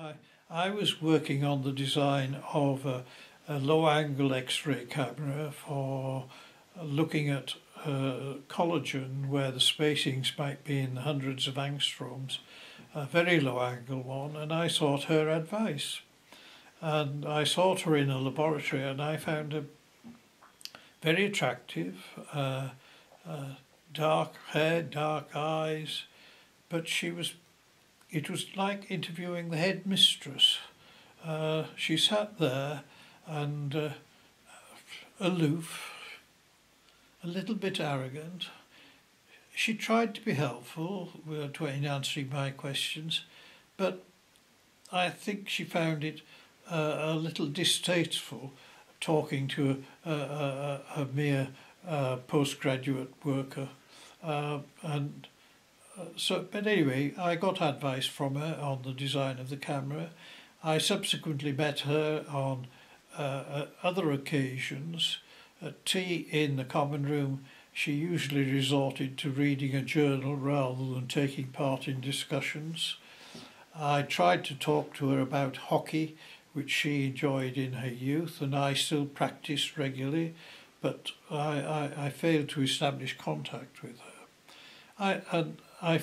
I, I was working on the design of a, a low angle X ray camera for looking at uh, collagen where the spacings might be in the hundreds of angstroms, a very low angle one, and I sought her advice. And I sought her in a laboratory and I found her very attractive, uh, uh, dark hair, dark eyes, but she was, it was like interviewing the headmistress. Uh, she sat there and uh, aloof, a little bit arrogant. She tried to be helpful in answering my questions, but I think she found it uh, a little distasteful talking to a, a, a mere uh, postgraduate worker. Uh, and uh, so, but anyway, I got advice from her on the design of the camera. I subsequently met her on uh, uh, other occasions. At tea in the common room, she usually resorted to reading a journal rather than taking part in discussions. I tried to talk to her about hockey, which she enjoyed in her youth, and I still practice regularly, but I, I, I failed to establish contact with her. I, and I,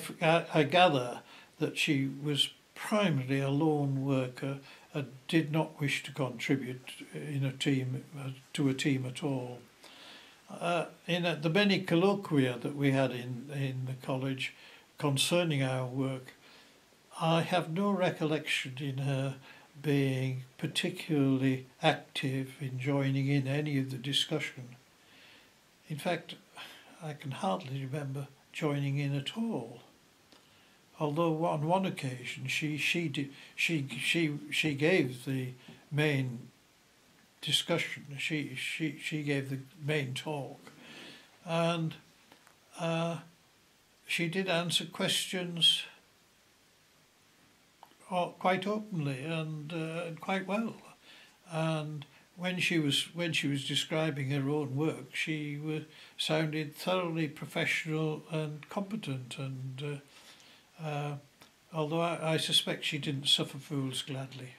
I gather that she was primarily a lawn worker and did not wish to contribute in a team uh, to a team at all. Uh, in uh, the many colloquia that we had in, in the college concerning our work, I have no recollection in her being particularly active in joining in any of the discussion. In fact, I can hardly remember joining in at all. Although on one occasion she she did, she she she gave the main discussion. She she she gave the main talk, and uh, she did answer questions quite openly and uh, quite well. And when she was when she was describing her own work, she was, sounded thoroughly professional and competent. And uh, uh, although I, I suspect she didn't suffer fools gladly.